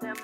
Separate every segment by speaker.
Speaker 1: Them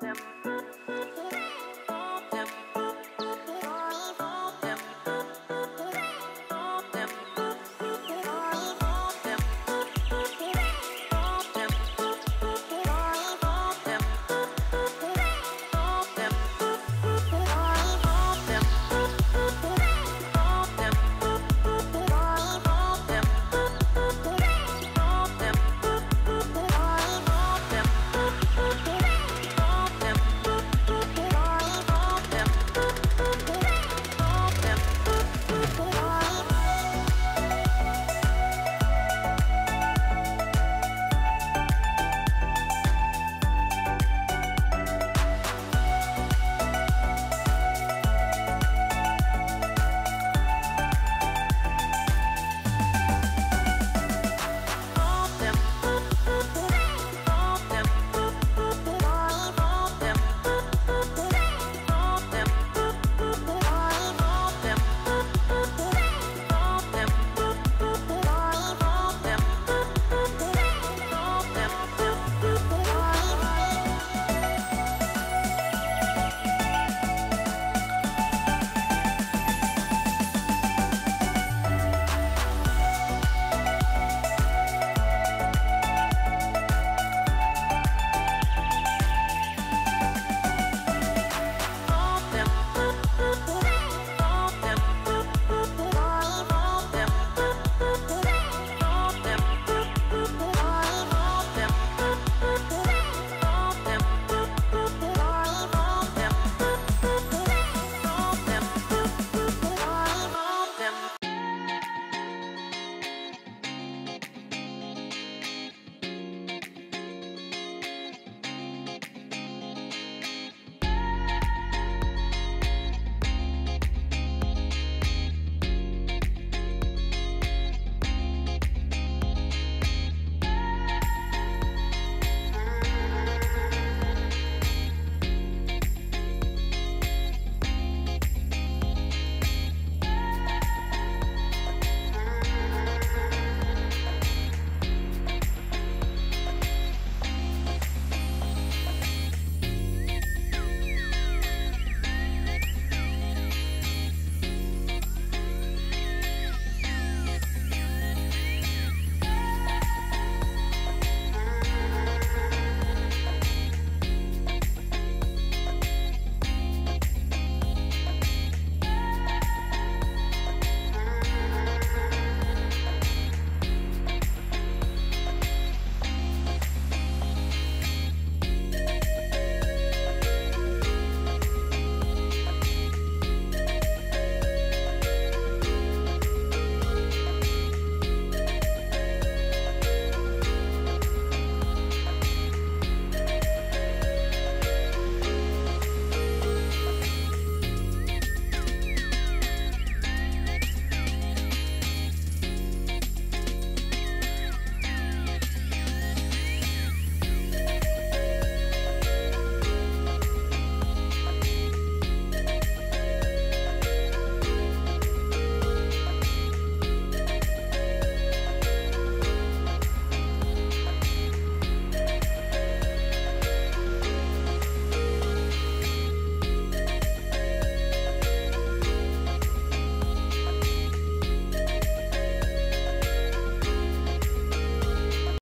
Speaker 1: them.